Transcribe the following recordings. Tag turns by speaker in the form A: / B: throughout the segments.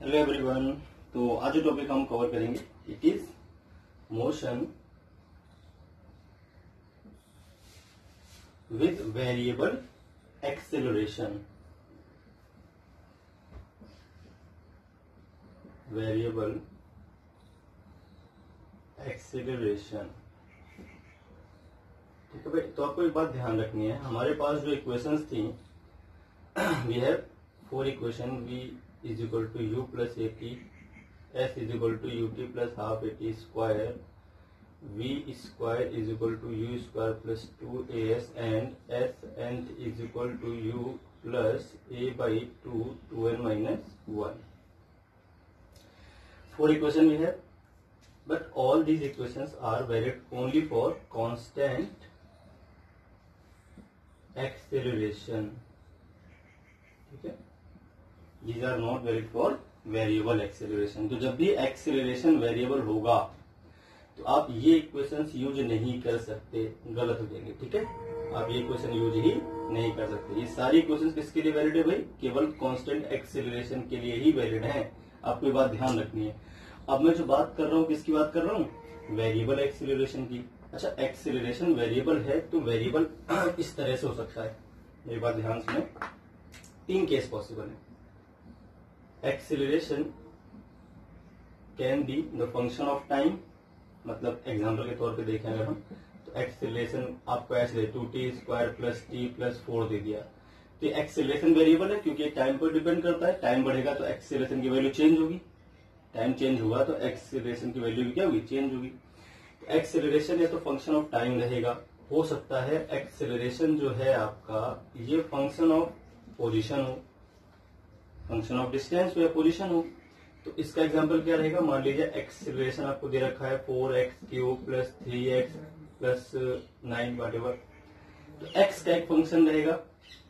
A: Hello everyone तो आज जो टॉपिक हम कवर करेंगे it is motion with variable acceleration variable acceleration ठीक है भाई तो आपको एक बात ध्यान रखनी है। हमारे पास जो इक्वेशंस थी we have four equation v is equal to u plus a t s is equal to u t plus half a t square v square is equal to u square plus two a s and s n is equal to u plus a by two two n minus one four equation we have but all these equations are valid only for constant acceleration. ठीक these are not valid for variable acceleration. तो जब भी acceleration variable होगा तो आप ये equations use नहीं कर सकते, गलत हो जाएँगे, ठीक है? आप ये क्वेश्चन यूज़ ही नहीं कर सकते। ये सारी क्वेश्चन किसके लिए वैलिड है भाई? केवल कांस्टेंट एक्सेलरेशन के लिए ही वैलिड है। आपको ये बात ध्यान रखनी है। अब मैं जो बात कर रहा हूँ, किसकी बात कर रहा हूँ? वेरिएबल एक्सिलेशन की। अच्छा एक्सिलेशन वेरिएबल है तो वेरिएबल इस तरह से हो सकता है। मेरी बात ध्यान सुने। तीन केस पॉसिबल है। Acceleration can be the function of time मतलब एग्ज़ाम्पल के तौर पे देखें अगर हम तो एक्सिलेशन आपको ऐसे two t square plus t plus four दे दिया। तो एक्सिलेशन वेरिएबल है क्योंकि टाइम पर डिपेंड करता है। टाइम बढ़ेगा तो एक्सिलेशन की वैल्यू चेंज होगी। टाइम चेंज हुआ तो एक्सिलेशन की वैल्यू भी क्या होगी चेंज होगी। तो एक्सिलेशन या तो फ़ंक्शन ऑफ़ टाइम रहेगा। हो सकता है एक्सिलेशन जो है आपका, ये फ़ंक्शन ऑफ़ पोजिशन हो। फ़ंक्शन ऑफ़ डिस्टेंस हो या पोजिशन हो तो इसका एग्ज़ाम्पल क्या रहेगा? मान लीजिए एक्सिलेशन आपको दे रखा है four x cube plus three x plus nine what तो एक्स का एक फ़ंक्शन रहेगा।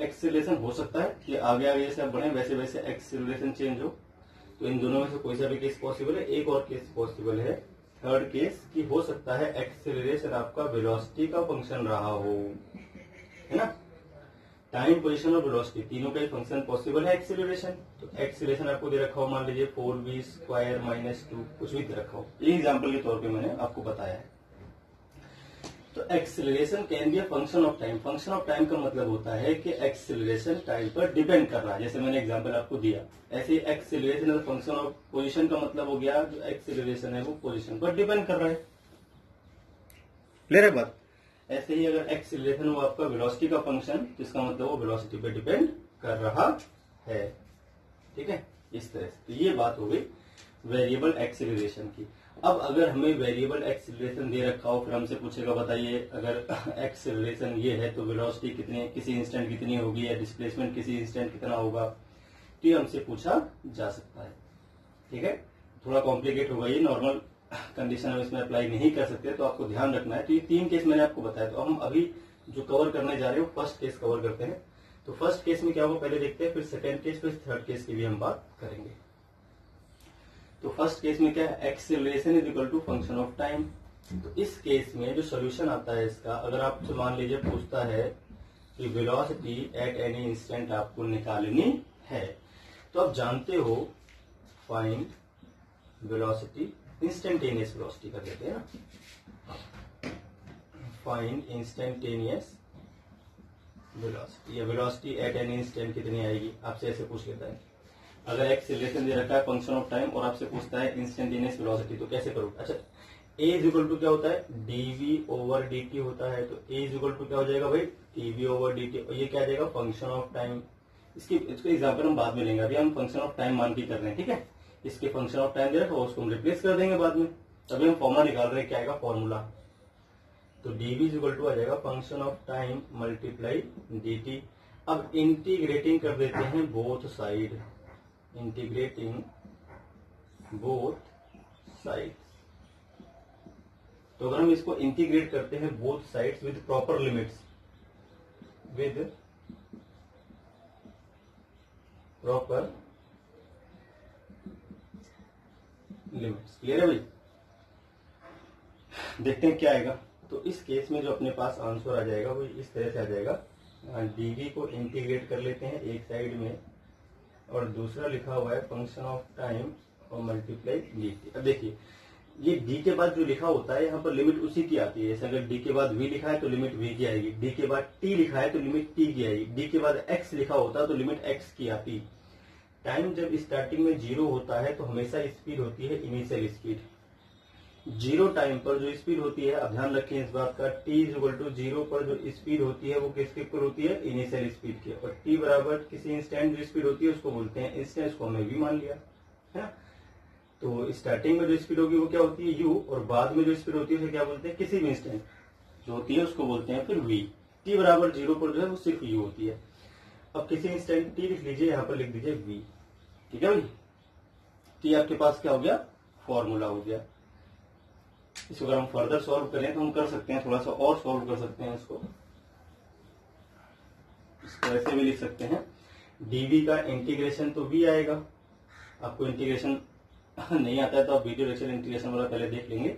A: एक्सिलेशन हो सकता है कि आगे आगे जैसे आप बढ़े, वैसे वैसे एक्सिलेशन चेंज हो। तो इन दोनों में से कोई सा भी केस पॉसिबल है, एक और केस पॉसिबल है। थर्ड केस कि हो सकता है एक्सेलरेशन आपका वेलोसिटी का फ़ंक्शन रहा हो। है ना? टाइम पोजिशन और वेलोसिटी तीनों का ही फ़ंक्शन पॉसिबल है एक्सेलरेशन तो एक्सेलरेशन आपको दे रखा हो, मान लीजिए four b square minus two कुछ भी दे रखा हो। ये एग्ज़ाम्पल के तौर पे मैंने आपको बताया है। तो acceleration can be a function of time function of time का मतलब होता है कि एक्सेलरेशन टाइम पर डिपेंड कर रहा है जैसे मैंने एग्ज़ाम्पल आपको दिया। ऐसे ही एक्सेलरेशन फ़ंक्शन ऑफ़ पोजिशन का मतलब हो गया, जो एक्सेलरेशन है वो पोजिशन पर डिपेंड कर रहा है। क्लियर है बात। ऐसे ही अगर एक्सेलरेशन हो आपका वेलोसिटी का फ़ंक्शन इसका मतलब वो वेलोसिटी पे डिपेंड कर रहा है। ठीक है? इस तरह से। तो ये बात हो गई वेरिएबल एक्सेलरेशन की। अब अगर हमें वेरिएबल एक्सिलेशन दे रखा हो, फिर हमसे पूछेगा, बताइए, अगर एक्सिलेशन ये है तो वेलोसिटी कितनी, किसी इंस्टेंट कितनी होगी या डिस्प्लेसमेंट किसी इंस्टेंट कितना होगा? तो ये हमसे पूछा जा सकता है। ठीक है? थोड़ा कॉम्प्लिकेट होगा ये नॉर्मल कंडीशन हम इसमें अप्लाई नहीं कर सकते तो आपको ध्यान रखना है तो ये तीन केस मैंने आपको बताया तो हम अभी जो कवर करने जा रहे हो फ़र्स्ट केस कवर करते हैं। तो फ़र्स्ट केस में क्या होगा पहले देखते हैं, फिर सेकेंड केस फिर थर्ड केस की भी हम बात करेंगे। तो फ़र्स्ट केस में क्या है acceleration is equal to function of time तो इस केस में जो सोल्यूशन आता है इसका, अगर आपसे मान लीजिए पूछता है कि वेलोसिटी एट एनी इंस्टेंट आपको निकालनी है तो आप जानते हो फाइंड वेलोसिटी इंस्टेंटेनियस वेलोसिटी कर देते हैं ना। फाइंड इंस्टेंटेनियस वेलोसिटी या वेलोसिटी एट एन इंस्टेंट कितनी आएगी? आपसे ऐसे पूछ लेता है। अगर एक्सेलरेशन दे रखा है फ़ंक्शन ऑफ़ टाइम और आपसे पूछता है इंस्टेंटेनियस वेलोसिटी तो कैसे करोगे? अच्छा ए इज़ इक्वल टू क्या होता है? डीवी ओवर डी होता है। तो ए इज़ इक्वल टू क्या हो जाएगा भाई? टीवी ओवर डी और ये क्या जाएगा? फ़ंक्शन ऑफ़ टाइम इसकी, इसको एग्ज़ाम्पल हम बाद में लेंगे। अभी हम फ़ंक्शन ऑफ़ टाइम मान के कर रहे हैं, ठीक है? इसके फ़ंक्शन ऑफ़ टाइम दे रखा उसको हम रिप्लेस कर देंगे बाद में। अभी हम फॉर्मुला निकाल रहे हैं क्या आएगा फॉर्मूला तो डीवी इक्वल टू आ जाएगा function of time multiply d t अब इंटीग्रेटिंग कर देते हैं both side integrating both side तो अगर हम इसको इंटीग्रेट करते हैं both sides with proper limits with proper limits clear है भाई? देखते हैं क्या आएगा। तो इस केस में जो अपने पास आंसर आ जाएगा, वो इस तरह से आ जाएगा। डीवी को इंटीग्रेट कर लेते हैं एक साइड में, और दूसरा लिखा हुआ है फ़ंक्शन ऑफ़ टाइम और मल्टीप्लाई डी अब देखिए, ये डी के बाद जो लिखा होता है, यहाँ पर लिमिट उसी की आती है। जैसे अगर डी के बाद वी लिखा है तो लिमिट वी की आएगी। डी के बाद टी लिखा है तो लिमिट टी की आएगी। डी के बाद एक्स लिखा होता है तो लिमिट एक्स की आती टाइम जब स्टार्टिंग में ज़ीरो होता है तो हमेशा स्पीड होती है इनिशियल स्पीड ज़ीरो टाइम पर जो स्पीड होती है, अब ध्यान रखें इस बात का t is equal to zero पर जो स्पीड होती है, वो किसके इक्वल होती है? इनिशियल स्पीड की। और टी बराबर किसी इंस्टेंट जो स्पीड होती है, उसको बोलते हैं इंस्टेंट इसको हमने भी मान लिया, है ना? तो स्टार्टिंग में जो स्पीड होगी, वो क्या होती है? यू और बाद में जो स्पीड होती है, उसे क्या बोलते हैं? किसी भी इंस्टेंट जो होती है, उसको बोलते हैं फिर वी टी बराबर ज़ीरो पर जो है, वो सिर्फ़ यू होती है। अब किसी इंस्टेंट टी लिख लीजिए, यहाँ पर लिख दीजिए वी ठीक है भाई? टी आपके पास क्या हो गया? फॉर्मूला हो गया। इसको अगर हम फर्दर सॉल्व करें तो हम कर सकते हैं, थोड़ा सा और सॉल्व कर सकते हैं इसको। इसको ऐसे भी लिख सकते हैं। डीवी का इंटीग्रेशन तो वी आएगा। आपको इंटीग्रेशन नहीं आता है तो आप वीडियो लेक्चर इंटीग्रेशन वाला पहले देख लेंगे।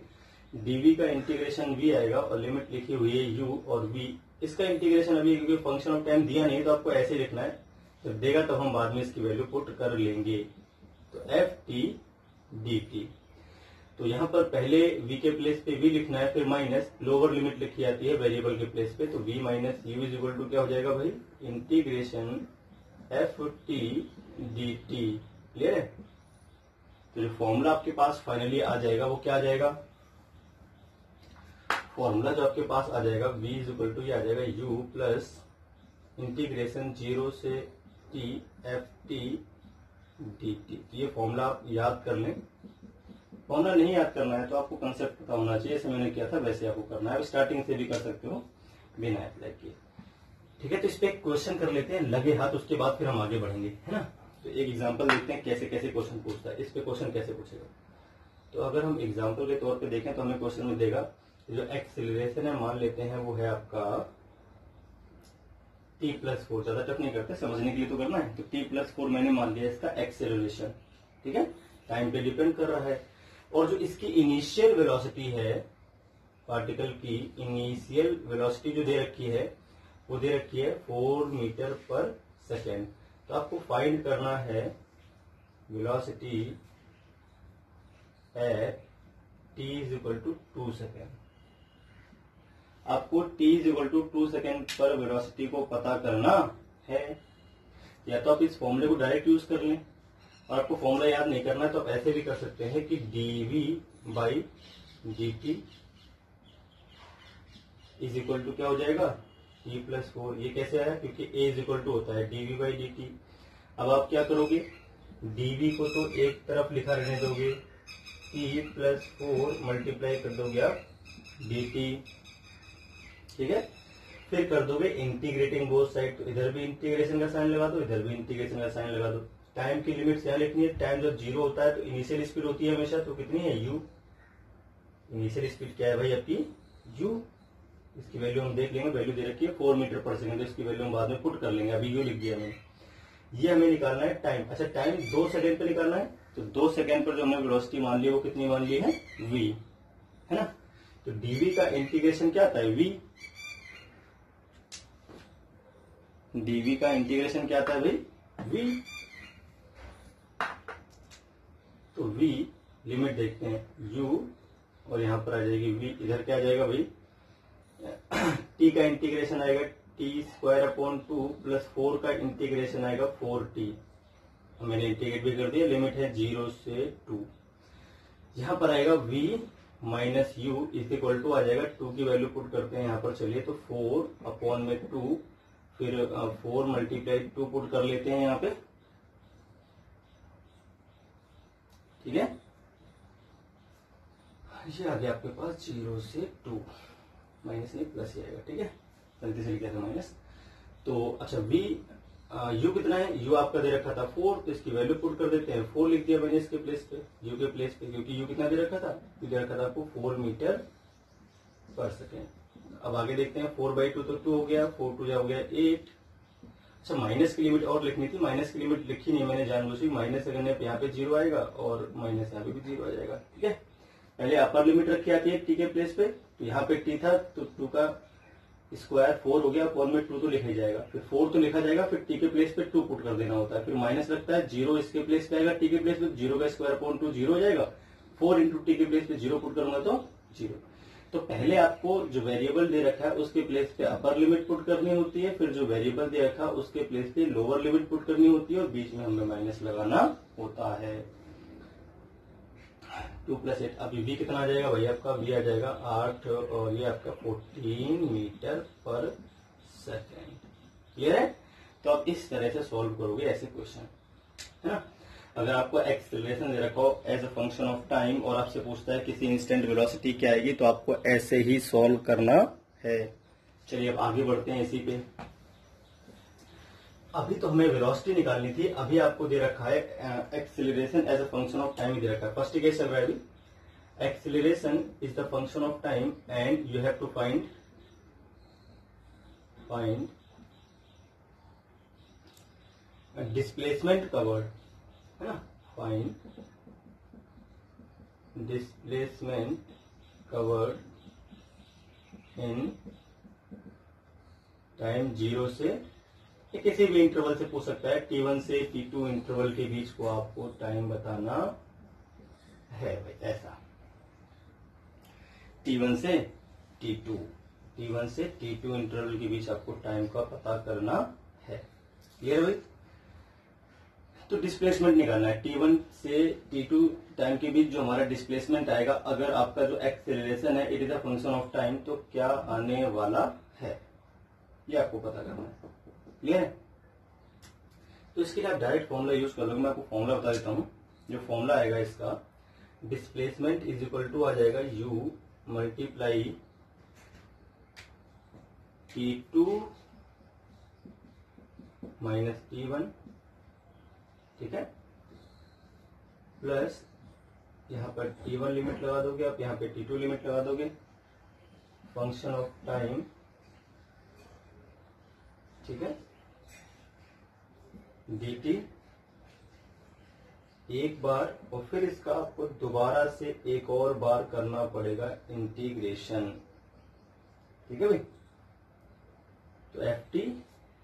A: डीवी का इंटीग्रेशन वी आएगा और लिमिट लिखी हुई है यू और वी इसका इंटीग्रेशन अभी क्योंकि फ़ंक्शन ऑफ़ टाइम दिया नहीं तो आपको ऐसे लिखना है। जब देगा तो हम बाद में इसकी वैल्यू पुट कर लेंगे। तो एफ़ टी डी टी तो यहाँ पर पहले v के प्लेस पे v लिखना है, फिर माइनस लोअर लिमिट लिखी जाती है वेरिएबल के प्लेस पे तो v minus u is equal to क्या हो जाएगा भाई? Integration f t d t clear है? तो जो फॉर्मूला आपके पास फाइनली आ जाएगा, वो क्या आ जाएगा? फॉर्मूला जो आपके पास आ जाएगा, v इज़ इक्वल टू ये आ जाएगा u प्लस इंटीग्रेशन ज़ीरो से t f t d t ये फॉर्मूला आप याद कर लें। फॉर्मूला नहीं याद करना है तो आपको कंसेप्ट पता होना चाहिए। जैसे मैंने किया था, वैसे आपको करना है। स्टार्टिंग से भी कर सकते हो, बिना अप्लाई किए। ठीक है तो इस पर क्वेश्चन कर लेते हैं। लगे हाथ, उसके बाद फिर हम आगे बढ़ेंगे, है ना? तो एक एग्ज़ाम्पल देखते हैं, कैसे कैसे क्वेश्चन पूछता है। इस पे क्वेश्चन कैसे पूछेगा? तो अगर हम एग्ज़ाम्पल के तौर पे देखें तो हमें क्वेश्चन में देगा जो एक्सिलेशन है, मान लेते हैं वो है आपका टी प्लस फोर ज़्यादा टफ नहीं करते, समझने के लिए तो करना है। तो टी प्लस फोर मैंने मान लिया इसका एक्सेलरेशन ठीक है? टाइम पे डिपेंड कर रहा है। और जो इसकी इनिशियल वेलोसिटी है पार्टिकल की इनिशियल वेलोसिटी जो दे रखी है, वो दे रखी है फोर मीटर पर सेकेंड तो आपको फाइंड करना है velocity at t is equal to two second आपको t is equal to two second पर वेलोसिटी को पता करना है। या तो आप इस फॉर्मूले को डायरेक्ट यूज़ कर लें, और आपको फॉर्मूला याद नहीं करना है तो आप ऐसे भी कर सकते हैं कि d v by d t is equal to क्या हो जाएगा? टी प्लस फोर ये कैसे आया? क्योंकि ए इज़ इक्वल टू होता है डीवी बाई डी टी अब आप क्या करोगे? डीवी को तो एक तरफ़ लिखा रहने दोगे टी प्लस फोर मल्टीप्लाई कर दोगे आप डी टी ठीक है? फिर कर दोगे इंटीग्रेटिंग बोथ साइड तो इधर भी इंटीग्रेशन का साइन लगा दो, इधर भी इंटीग्रेशन का साइन लगा दो। टाइम की लिमिट यहाँ लिखनी है। टाइम जब ज़ीरो होता है तो इनिशियल स्पीड होती है हमेशा तो कितनी है? यू इनिशियल स्पीड क्या है भाई आपकी? यू इसकी वैल्यू हम देख लेंगे वैल्यू दे रखी है फोर मीटर पर सेकेंड तो इसकी वैल्यू हम बाद में पुट कर लेंगे। अभी यू लिख दिया हमने ये हमें निकालना है टाइम अच्छा टाइम दो सेकेंड पर निकालना है तो दो सेकेंड पर जो हमने वेलोसिटी मान ली है, वो कितनी मान ली है? वी है ना? तो डीवी का इंटीग्रेशन क्या आता है वी डीवी का इंटीग्रेशन क्या आता है भाई? वी तो v लिमिट देखते हैं. u, और यहाँ पर आ जाएगी v. इधर क्या आ जाएगा भाई? t का इंटीग्रेशन आएगा t square upon two plus four का इंटीग्रेशन आएगा फोर टी मैंने इंटीग्रेट भी कर दिया. लिमिट है ज़ीरो से टू यहाँ पर आएगा v minus u is equal to आ जाएगा टू की वैल्यू पुट करते हैं यहाँ पर, चलिए तो फोर अपॉन में टू, फिर फोर मल्टीप्लाई टू पुट कर लेते हैं यहाँ पे। ठीक है? ये आ गया आपके पास ज़ीरो से टू, माइनस नहीं प्लस ही आएगा, ठीक है? गलती से लिखा था माइनस। तो अच्छा वी यू कितना है? यू आपका दे रखा था फोर तो इसकी वैल्यू पुट कर देते हैं। फोर लिख दिया मैंने इसके प्लेस पे, यू के प्लेस पे, क्योंकि यू कितना दे रखा था? यू दे रखा था आपको फोर मीटर पर सेकेंड अब आगे देखते हैं फोर बाई टू तो टू हो गया फोर टू हो गया एट अच्छा माइनस की लिमिट और लिखनी थी? माइनस की लिमिट लिखी नहीं मैंने, जानबूझ माइनस से करने यहाँ पे ज़ीरो आएगा और माइनस यहाँ पे भी ज़ीरो आ जाएगा, ठीक है? पहले अपर लिमिट रखी आती है टी के प्लेस पे तो यहाँ पे टी था तो टू का स्क्वायर फोर हो गया, फोर में टू तो लिखा ही जाएगा। फिर फोर तो लिखा जाएगा, फिर टी के प्लेस पे टू पुट कर देना होता है। फिर माइनस लगता है ज़ीरो इसके प्लेस पे आएगा, टी के प्लेस पे ज़ीरो का स्क्वायर अपॉन टू ज़ीरो जाएगा। फोर इंटू टी के प्लेस पे ज़ीरो पुट करूँगा तो ज़ीरो। तो पहले आपको जो वेरिएबल दे रखा है, उसके प्लेस पे अपर लिमिट पुट करनी होती है। फिर जो वेरिएबल दे रखा है, उसके प्लेस पे लोअर लिमिट पुट करनी होती है और बीच में हमें माइनस लगाना होता है। Two plus eight. अभी वी कितना आ जाएगा? भाई आपका वी आ जाएगा आठ और ये आपका fourteen metre per second clear है? तो आप इस तरह से सॉल्व करोगे ऐसे क्वेश्चन है ना? अगर आपको एक्सेलरेशन दे रखो as a function of time और आपसे पूछता है किसी इंस्टेंट वेलोसिटी क्या आएगी तो आपको ऐसे ही सॉल्व करना है। चलिए अब आगे बढ़ते हैं इसी पे। अभी तो हमें वेलोसिटी निकालनी थी। अभी आपको दे रखा है acceleration as a function of time दे रखा है। फ़र्स्ट केस चल रहा है अभी acceleration is the function of time and you have to find find displacement covered है ना? Find displacement covered in time zero से ये किसी भी इंटरवल से पूछ सकता है टी वन से टी टू इंटरवल के बीच को आपको टाइम बताना है भाई, ऐसा। टी वन से टी टू टी वन से टी टू इंटरवल के बीच आपको टाइम का पता करना है। क्लियर भाई? तो डिस्प्लेसमेंट निकालना है। टी वन से टी टू टाइम के बीच जो हमारा डिस्प्लेसमेंट आएगा, अगर आपका जो एक्सेलरेशन है it is a function of time तो क्या आने वाला है? ये आपको पता करना है। क्लियर है? तो इसके लिए आप डायरेक्ट फॉर्मूला यूज़ कर लोगे मैं आपको फॉर्मूला बता देता हूँ। जो फॉर्मूला आएगा इसका डिस्प्लेसमेंट इज़ इक्वल टू आ जाएगा u multiply t two minus t one ठीक है? प्लस यहाँ पर टी वन लिमिट लगा दोगे आप, यहाँ पे टी टू लिमिट लगा दोगे। फ़ंक्शन ऑफ़ टाइम ठीक है? Dt एक बार और फिर इसका आपको दोबारा से एक और बार करना पड़ेगा इंटीग्रेशन ठीक है भाई? तो एफ़ टी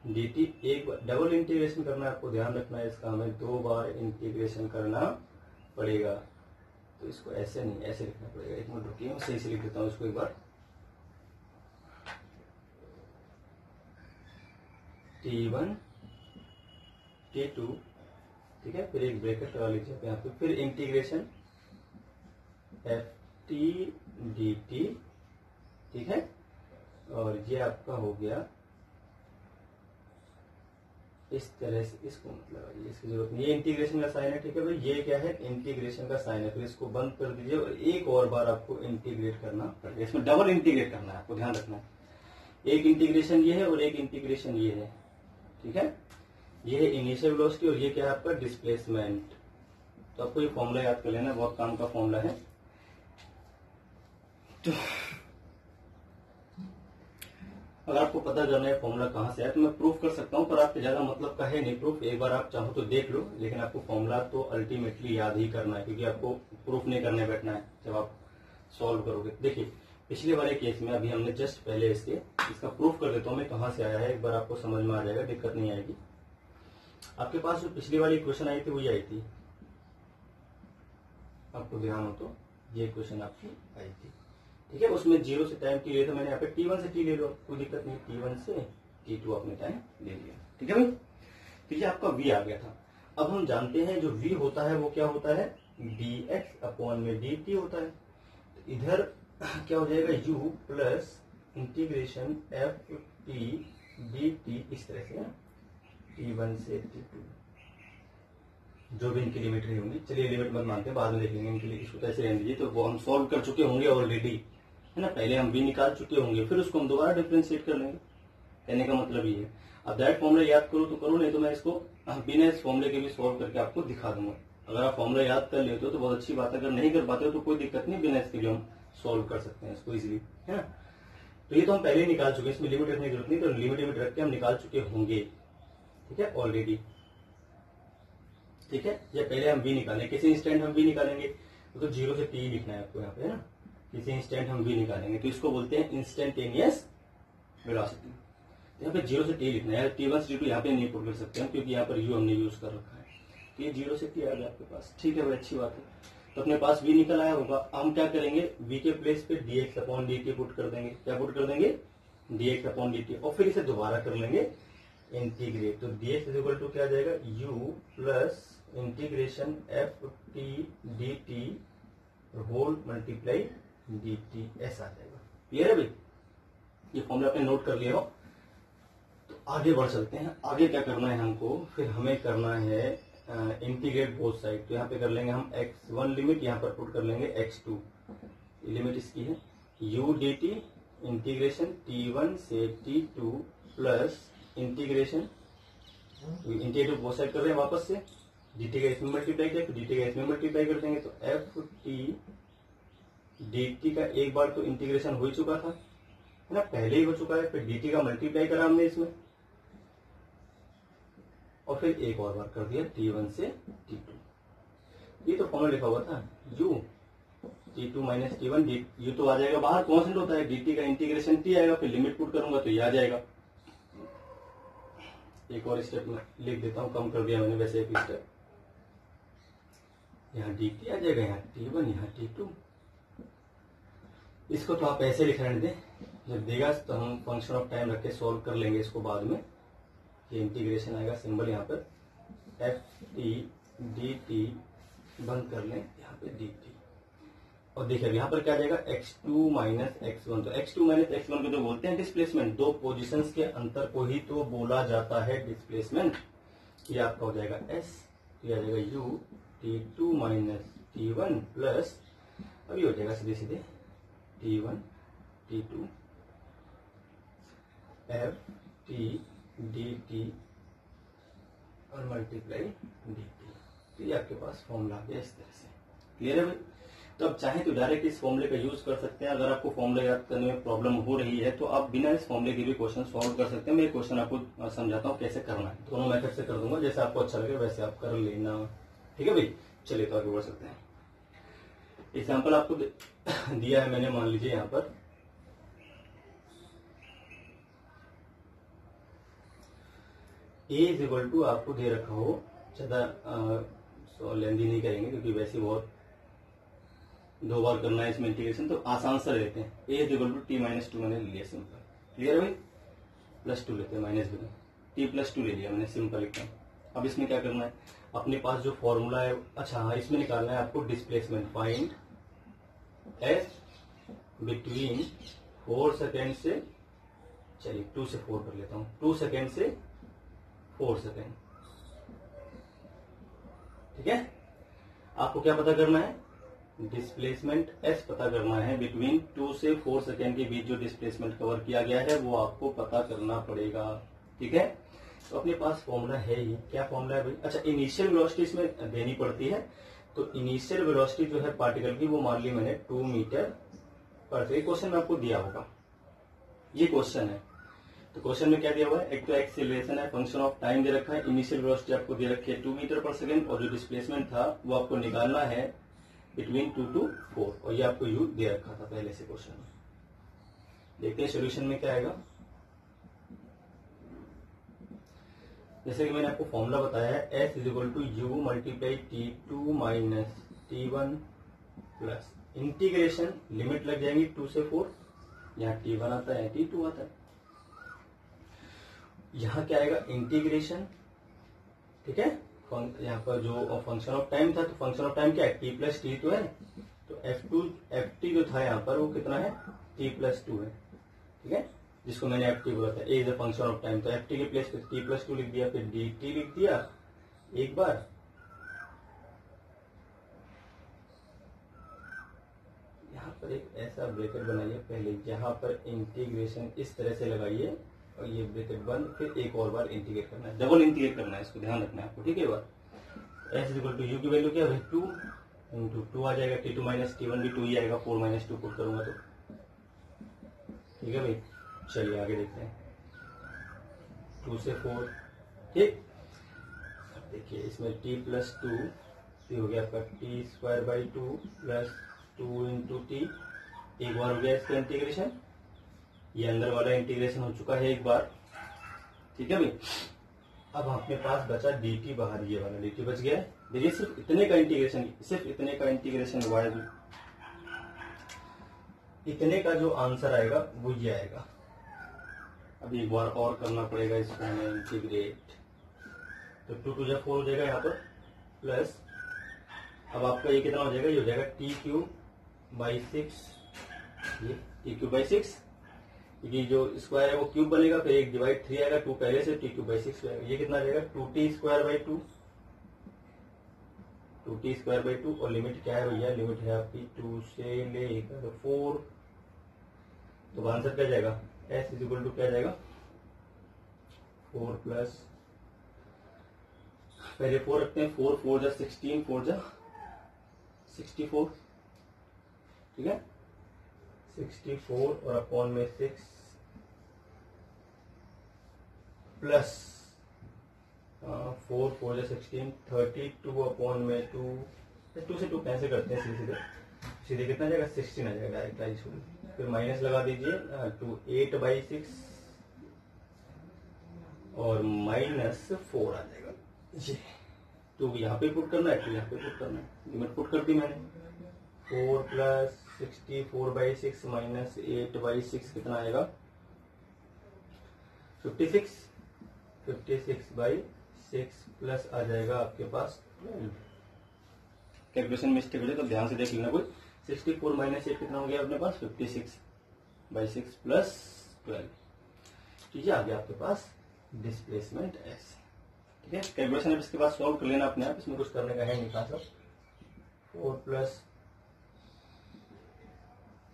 A: डी टी एक बार डबल इंटीग्रेशन करना है, आपको ध्यान रखना है, इसका हमें दो बार इंटीग्रेशन करना पड़ेगा। तो इसको ऐसे नहीं, ऐसे लिखना पड़ेगा। एक मिनट रुकिए, मैं सही से लिख देता हूँ इसको एक बार। टी वन टी टू ठीक है? फिर एक ब्रेकेट लगा लीजिए यहाँ पे। फिर integration f t d t ठीक है? और ये आपका हो गया। इस तरह से इसको मतलब इसकी ज़रूरत नहीं ये इंटीग्रेशन का साइन है, ठीक है भाई? ये क्या है? इंटीग्रेशन का साइन है। फिर इसको बंद कर दीजिए और एक और बार आपको इंटीग्रेट करना पड़ेगा। इसमें डबल इंटीग्रेट करना है, आपको ध्यान रखना है। एक इंटीग्रेशन ये है और एक इंटीग्रेशन ये है, ठीक है? ये इनिशियल वेलोसिटी और ये क्या है आपका? डिस्प्लेसमेंट तो आपको ये फॉर्मूला याद कर लेना, बहुत काम का फॉर्मूला है। तो अगर आपको पता करना है फॉर्मूला कहाँ से है तो मैं प्रूफ कर सकता हूँ, पर आपके ज़्यादा मतलब का है नहीं प्रूफ एक बार आप चाहो तो देख लो, लेकिन आपको फॉर्मूला तो अल्टीमेटली याद ही करना है, क्योंकि आपको प्रूफ नहीं करने बैठना है जब आप सॉल्व करोगे। देखिए, पिछले वाले केस में अभी हमने जस्ट पहले इसके, इसका प्रूफ कर देता हूँ मैं कहाँ से आया है, एक बार आपको समझ में आ जाएगा, दिक्कत नहीं आएगी। आपके पास जो पिछली वाली क्वेश्चन आई थी, वही आई थी। आपको ध्यान हो तो ये क्वेश्चन आपकी आई थी। ठीक है, उसमें ज़ीरो से टाइम टी लिया था मैंने यहाँ पे टी वन से टी ले लो, कोई दिक्कत नहीं। टी वन से टी टू आपने टाइम ले लिया। ठीक है भाई? तो ये आपका वी आ गया था। अब हम जानते हैं जो वी होता है, वो क्या होता है? डी एक्स अपॉन में डी टी होता है। तो इधर क्या हो जाएगा? U plus integration f t d t इस तरह से टी वन से टी टू जो भी इनकी लिमिट रही होंगी, चलिए लिमिट मत मानते हैं, बाद में देखेंगे इनके लिए इसको कैसे रहने दीजिए तो वो हम सॉल्व कर चुके होंगे ऑलरेडी है ना? पहले हम बी निकाल चुके होंगे, फिर उसको हम दोबारा डिफ्रेंशिएट कर लेंगे। कहने का मतलब ये है। अब दैट फॉर्मूला याद करो तो करो, नहीं तो मैं इसको बिना इस फॉर्मूले के भी सॉल्व करके आपको दिखा दूँगा। अगर आप फॉर्मूला याद कर लेते हो तो बहुत अच्छी बात है। अगर नहीं कर पाते हो तो कोई दिक्कत नहीं, बिना इसके भी हम सॉल्व कर सकते हैं इसको इजिली है ना? तो ये तो हम पहले ही निकाल चुके हैं, इसमें लिमिट रखने की ज़रूरत नहीं तो लिमिट लिमिट रख के हम निकाल चुके होंगे। ठीक है? ऑलरेडी ठीक है? या पहले हम वी निकालें। किसी इंस्टेंट हम वी निकालेंगे? तो ज़ीरो से टी लिखना है आपको यहाँ पे, है ना? किसी इंस्टेंट हम वी निकालेंगे तो इसको बोलते हैं इंस्टेंटेनियस वेलोसिटी यहाँ पे ज़ीरो से टी लिखना है। टी वन से टी यहाँ पे नहीं पुट कर सकते हैं क्योंकि यहाँ पर यू हमने यूज़ कर रखा है। तो ये ज़ीरो से टी आ गया आपके पास। ठीक है बड़ी अच्छी बात है। तो अपने पास वी निकल आया होगा। हम क्या करेंगे? वी के प्लेस पे d x upon d t put कर देंगे। क्या पुट कर देंगे? D x upon d t और फिर इसे दोबारा कर लेंगे। इंटीग्रेट तो डी एक्स इक्वल टू क्या जाएगा? U plus integration f t d t whole multiply d t ऐसा आ जाएगा। क्लियर है भाई? ये फॉर्मूला आपने नोट कर लिया हो। तो आगे बढ़ सकते हैं। आगे क्या करना है हमको? फिर हमें करना है इंटीग्रेट बोथ साइड तो यहाँ पे कर लेंगे हम एक्स वन लिमिट यहाँ पर पुट कर लेंगे एक्स टू लिमिट इसकी है। U d t integration t one से t two plus integration integrate बहुत साइड कर रहे हैं वापस से। डी टी का इसमें मल्टीप्लाई किया डी टी का इसमें मल्टीप्लाई कर देंगे तो एफ़ टी डी टी का एक बार तो इंटीग्रेशन हो ही चुका था, है ना? पहले ही हो चुका है, फिर डी टी का मल्टीप्लाई करा हमने इसमें। और फिर एक और बार कर दिया टी वन से टी टू ये तो फॉर्मूला लिखा हुआ था u t two minus t one d u तो आ जाएगा बाहर कॉन्सेंट होता है। डी टी का इंटीग्रेशन टी आएगा, फिर लिमिट पुट करूँगा तो ये आ जाएगा। एक और स्टेप में लिख देता हूँ, कम कर दिया मैंने, वैसे एक स्टेप यहाँ डी टी आ जाएगा, यहाँ टी वन यहाँ टी टू इसको तो आप ऐसे लिख रहने दें, जब देगा तो हम फ़ंक्शन ऑफ़ टाइम रख के सोल्व कर लेंगे इसको बाद में। ये इंटीग्रेशन आएगा सिंबल यहाँ पर एफ़ टी डी टी बंद कर लें, यहाँ पे डी टी और देखिए यहाँ पर क्या जाएगा? X two minus x one तो x two minus x one को जो बोलते हैं डिस्प्लेसमेंट दो पोजिशन के अंतर को ही तो बोला जाता है डिस्प्लेसमेंट ये आपका हो जाएगा एस ये आ जाएगा u t two minus t one plus अभी हो जाएगा सीधे सीधे t one t two f t d t और मल्टीप्लाई डी टी तो ये आपके पास फॉर्मूला आ गया इस तरह से। क्लियर है तो अब चाहे तो डायरेक्ट इस फॉर्मूले का यूज़ कर सकते हैं। अगर आपको फॉर्मूला याद करने में प्रॉब्लम हो रही है तो आप बिना इस फॉर्मूले के भी क्वेश्चन सॉल्व कर सकते हैं। मैं क्वेश्चन आपको समझाता हूँ कैसे करना है। दोनों मेथड से कर दूँगा। जैसे आपको अच्छा लगे, वैसे आप कर लेना। ठीक है भाई? चलिए तो आगे बढ़ सकते हैं। एग्ज़ाम्पल आपको दिया है मैंने, मान लीजिए यहाँ पर। ए इज़ इक्वल टू आपको दे रखा हो, ज़्यादा लेंदी नहीं करेंगे, क्योंकि वैसे बहुत दो बार करना है इसमें इंटीग्रेशन तो आसान से लेते हैं। A is equal to t minus two मैंने लिया सिंपल क्लियर भाई? प्लस टू लेते हैं माइनस भी। टी प्लस टू ले लिया मैंने सिंपल एकदम अब इसमें क्या करना है? अपने पास जो फॉर्मूला है अच्छा हाँ इसमें निकालना है आपको displacement find s between four second से, चलिए टू से फोर कर लेता हूँ। टू सेकेंड से फोर सेकेंड ठीक है? आपको क्या पता करना है? डिस्प्लेसमेंट एस पता करना है बिटवीन टू से फोर सेकेंड के बीच जो डिस्प्लेसमेंट कवर किया गया है, वो आपको पता करना पड़ेगा। ठीक है? तो अपने पास फॉर्मूला है ही। क्या फॉर्मूला है भाई? अच्छा इनिशियल वेलोसिटी इसमें देनी पड़ती है। तो इनिशियल वेलोसिटी जो है पार्टिकल की, वो मान ली मैंने टू मीटर पर। क्वेश्चन में आपको दिया होगा। ये क्वेश्चन है। तो क्वेश्चन में क्या दिया हुआ है? एक तो एक्सीलरेशन है फ़ंक्शन ऑफ़ टाइम दे रखा है। इनिशियल वेलोसिटी आपको दे रखी है टू मीटर पर सेकेंड और जो डिस्प्लेसमेंट था, वो आपको निकालना है बिटवीन टू टू फोर और ये आपको यू दे रखा था पहले से क्वेश्चन में। देखते हैं सोल्यूशन में क्या आएगा। जैसे कि मैंने आपको फॉर्मूला बताया है s is equal to u multiply t two minus t one plus integration limit लग जाएँगी टू से फोर यहाँ टी वन आता है टी टू आता है। यहाँ क्या आएगा? इंटीग्रेशन ठीक है? यहाँ पर जो फ़ंक्शन ऑफ़ टाइम था तो फ़ंक्शन ऑफ़ टाइम क्या है? टी प्लस टी टू है। तो एफ़ टू एफ़ टी जो था यहाँ पर, वो कितना है? टी प्लस टू है। ठीक है? जिसको मैंने एफ़ टी बोला था। A a function of time तो एफ़ टी के प्लेस पे टी प्लस टू लिख दिया, फिर डी टी लिख दिया। एक बार। यहाँ पर एक ऐसा ब्रेकेट बनाइए, पहले यहाँ पर इंटीग्रेशन इस तरह से लगाइए। और ये ब्रेकेट बंद फिर एक और बार इंटीग्रेट करना है। डबल इंटीग्रेट करना है इसको, ध्यान रखना है आपको, ठीक है बार एस इक्वल टू यू की वैल्यू क्या है? टू इंटू टू आ जाएगा t two minus t one भी टू ही आएगा फोर माइनस टू पुट करूँगा तो। ठीक है भाई? चलिए आगे देखते हैं। टू से फोर ठीक? देखिए, इसमें टी प्लस टू टी हो गया आपका t square by two plus two into t एक बार हो गया इसका इंटीग्रेशन ये अंदर वाला इंटीग्रेशन हो चुका है एक बार। ठीक है भाई? अब अपने पास बचा डी टी बाहर, ये वाला डी टी बच गया देखिए, सिर्फ़ इतने का इंटीग्रेशन सिर्फ़ इतने का इंटीग्रेशन हुआ है। इतने का जो आंसर आएगा, वो ये आएगा। अब एक बार और करना पड़ेगा इसको इंटीग्रेट तो टू टू जा फोर हो जाएगा यहाँ पर प्लस अब आपका ये कितना हो जाएगा? ये हो जाएगा टी क्यू बाई सिक्स ये टी क्यू बाई सिक्स क्योंकि जो स्क्वायर है वो क्यूब बनेगा, फिर एक डिवाइड थ्री आएगा टू पहले से टी क्यूब बाई सिक्स ये कितना जाएगा? Two t square by two two t square by two और लिमिट क्या है भैया? लिमिट है आपकी टू से लेकर फोर तो आंसर क्या जाएगा? एस इज़ इक्वल टू क्या जाएगा? फोर प्लस पहले फोर रखते हैं फोर फोर जा सिक्सटीन फोर जा सिक्सटी फोर ठीक है? सिक्सटी फोर और अपॉन में सिक्स प्लस फोर फोर जा सिक्सटीन थर्टी टू अपॉन में टू टू से टू कैंसिल करते हैं सीधे सीधे। सीधे कितना जाएगा? सिक्सटीन आ जाएगा डायरेक्ट आई स्कूल फिर माइनस लगा दीजिए टू एट बाई सिक्स और माइनस फोर आ जाएगा। जी। टू यहाँ पे पुट करना है टू यहाँ पे पुट करना है। लिमिट पुट कर दी मैंने। Four plus sixty four by six minus eight by six कितना आएगा? Fifty six fifty six by six plus आ जाएगा आपके पास कैलकुलेशन मिस्टेक हो जाए तो ध्यान से देख लेना कोई। सिक्सटी फोर माइनस एट कितना हो गया अपने पास? Fifty six by six plus twelve ठीक है, आ गया आपके पास डिस्प्लेसमेंट एस ठीक है कैलकुलेशन अब इसके बाद सॉल्व कर लेना अपने आप, इसमें कुछ करने का है नहीं खास four plus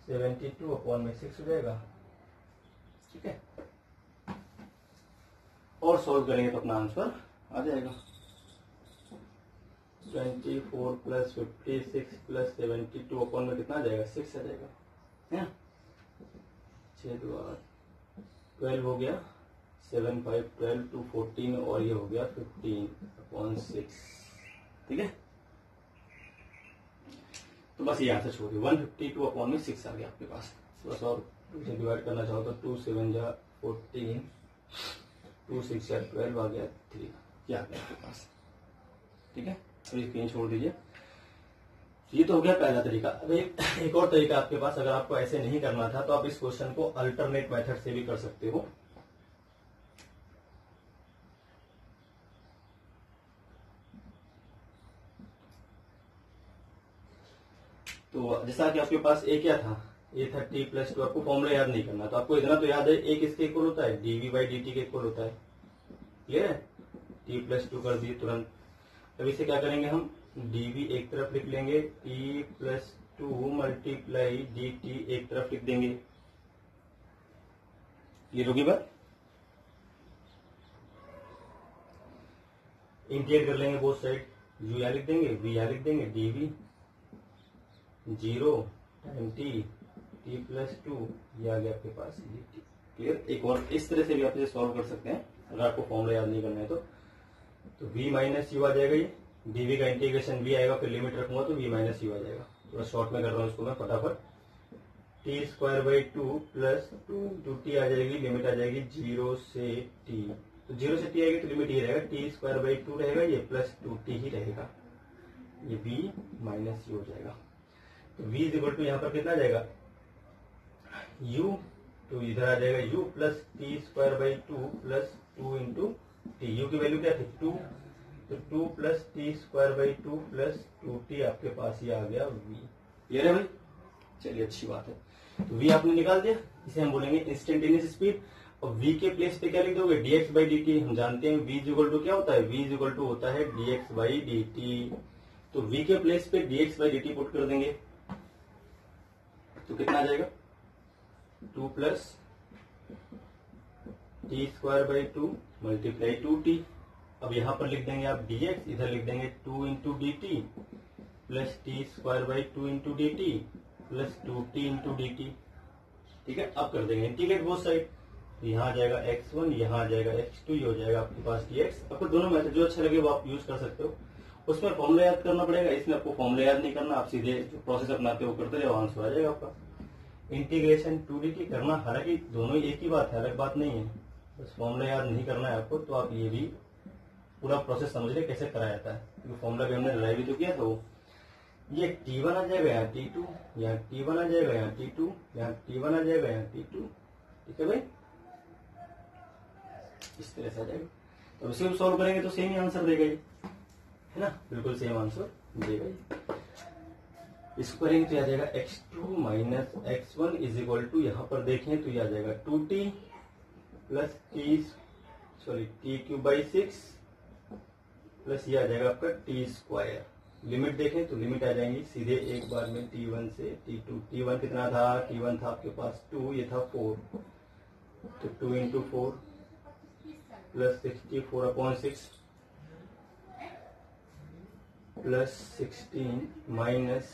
A: seventy two upon में सिक्स हो जाएगा। ठीक है और सॉल्व करेंगे तो अपना आंसर आ जाएगा। Twenty four plus fifty six plus seventy two upon में कितना आ जाएगा? सिक्स आ जाएगा। छः दो आठ। ट्वेल्व हो गया। Seven five twelve two fourteen और ये हो गया फिफ्टीन अपॉन सिक्स ठीक है? तो बस ये आंसर छोड़िए वन फिफ्टी टू अपॉन में सिक्स आ गया आपके पास। बस और डिवाइड करना चाहो तो टू सेवन जा फोर्टीन टू सिक्स या ट्वेल्व आ गया थ्री ये आ गया आपके पास? ठीक है? अभी स्क्रीन छोड़ दीजिए। ये तो हो गया पहला तरीका। अब एक, एक और तरीका आपके पास अगर आपको ऐसे नहीं करना था तो आप इस क्वेश्चन को अल्टरनेट मेथड से भी कर सकते हो। तो जैसा कि आपके पास ए क्या था? ए था टी प्लस टू आपको फॉर्मूला याद नहीं करना। तो आपको इतना तो याद है एक इसके इक्वल होता है? डीवी बाई डी टी के इक्वल होता है। क्लियर है? टी प्लस टू कर दिए तुरंत। अब इसे क्या करेंगे हम? डीवी एक तरफ़ लिख लेंगे t plus two multiply d t एक तरफ़ लिख देंगे। क्लियर होगी बात? इंटीग्रेट कर लेंगे बोथ साइड यू यहाँ लिख देंगे वी यहाँ लिख देंगे dv zero time t t plus two ये आ गया आपके पास क्लियर एक और इस तरह से भी आप इसे सॉल्व कर सकते हैं, अगर आपको फॉर्मूला याद नहीं करना है तो। तो v माइनस यू आ जाएगा ये डीवी का इंटीग्रेशन v आएगा, फिर लिमिट रखूँगा तो v माइनस यू आ जाएगा। थोड़ा शॉर्ट में कर रहा हूँ इसको मैं फटाफट। T square by two plus two two t आ जाएगी लिमिट आ जाएगी ज़ीरो से टी तो ज़ीरो से टी आएगी तो लिमिट ये रहेगा। टी स्क्वायर बाई टू रहेगा, ये प्लस टू टी ही रहेगा। ये v माइनस यू हो जाएगा। तो v इज़ इक्वल टू यहाँ पर कितना जाएगा? U तो इधर आ जाएगा u plus t square by two plus two into t u की वैल्यू क्या थी? टू तो two plus t square by two plus two t आपके पास ये आ गया v. ये है भाई? चलिए, अच्छी बात है। तो v आपने निकाल दिया। इसे हम बोलेंगे इंस्टेंटेनियस स्पीड और v के प्लेस पे क्या लिख दोगे? dx बाई डी टी हम जानते हैं v इक्वल टू क्या होता है? v इक्वल टू होता है dx बाई डी टी तो v के प्लेस पे dx by D t put कर देंगे। तो कितना आ जाएगा? Two plus t square by two multiply two t. अब यहाँ पर लिख देंगे आप dx, इधर लिख देंगे two into d t plus t square by two into d t plus two t into d t ठीक है? अब कर देंगे इंटीग्रेट बोथ साइड तो यहाँ आ जाएगा एक्स वन यहाँ आ जाएगा एक्स टू ये हो जाएगा आपके पास एक्स आपको दोनों मेथड जो अच्छा लगे वो आप यूज़ कर सकते हो। उसमें फॉर्मूला याद करना पड़ेगा, इसमें आपको फॉर्मूला याद नहीं करना, आप सीधे प्रोसेस अपनाते हो करते रहो आंसर आ जाएगा आपका। इंटीग्रेशन टू डी टी करना हालाँकि दोनों एक ही बात है, अलग बात नहीं है। बस फॉर्मूला याद नहीं करना है आपको तो आप ये भी पूरा प्रोसेस समझ ले कैसे कराया जाता है। क्योंकि फॉर्मूला भी हमने ड्राइव भी तो किया था वो ये टी वन आ जाएगा, यहाँ टी टू यहाँ टी वन आ जाएगा, यहाँ टी टू यहाँ टी वन आ जाएगा, यहाँ टी टू ठीक है भाई? इस तरह से आ जाएगा। तो इसे हम सॉल्व करेंगे तो सेम ही आंसर देगा ये, है ना? बिल्कुल सेम आंसर देगा ये। इसको करेंगे तो आ जाएगा x two minus x one is equal to यहाँ पर देखें तो ये आ जाएगा two t plus t, sorry, t cube by six plus ये आ जाएगा आपका टी स्क्वायर। लिमिट देखें तो लिमिट आ जाएँगी। सीधे एक बार में टी वन से टी टू। टी वन कितना था? टी वन था आपके पास टू, ये था फोर। तो two into four plus sixty four upon six plus sixteen minus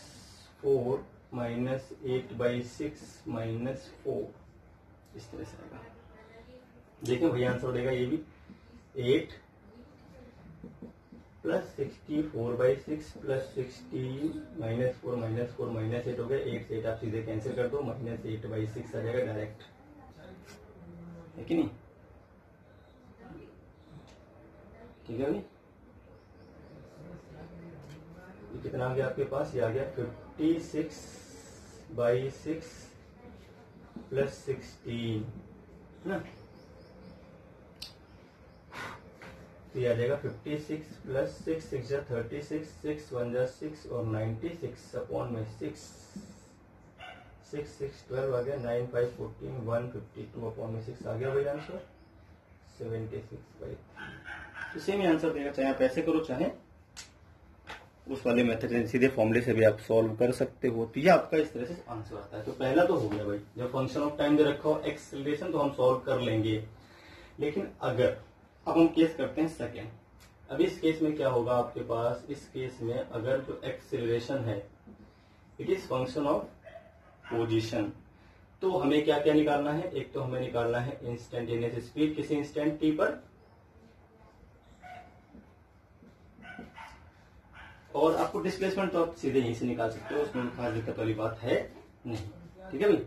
A: four minus eight by six minus four. इस तरह से आएगा। देखें भैया आंसर देगा ये भी। Eight plus sixty four by six plus sixty minus four minus four minus eight हो गया। एट से एट आप सीधे कैंसिल कर दो। माइनस एट बाई सिक्स आ जाएगा डायरेक्ट। है कि नहीं? ठीक है ये कितना आ गया आपके पास? ये आ गया fifty six by six plus sixteen है ना? तो ये आ जाएगा fifty six plus six six या थर्टी सिक्स सिक्स वन जा सिक्स और नाइन्टी सिक्स अपॉन में सिक्स सिक्स सिक्स ट्वेल्व आ गया nine five fourteen one fifty two upon में सिक्स आ गया भाई आंसर सेवेंटी सिक्स बाई तो सेम ही आंसर देगा, चाहे आप ऐसे करो, चाहे उस वाले मेथड से सीधे फॉर्मूले से भी आप सॉल्व कर सकते हो। तो ये आपका इस तरह से आंसर आता है। तो पहला तो हो गया भाई, जब फ़ंक्शन ऑफ़ टाइम दे रखा हो एक्सलेशन तो हम सॉल्व कर लेंगे। लेकिन अगर, अब हम केस करते हैं सेकेंड अब इस केस में क्या होगा आपके पास? इस केस में अगर जो एक्सिलेशन है it is function of position तो हमें क्या क्या निकालना है? एक तो हमें निकालना है इंस्टेंटेनियस स्पीड किसी इंस्टेंट टी पर और आपको डिस्प्लेसमेंट तो आप सीधे यहीं से निकाल सकते हो, उसमें खास दिक्कत वाली बात है नहीं। ठीक है भाई?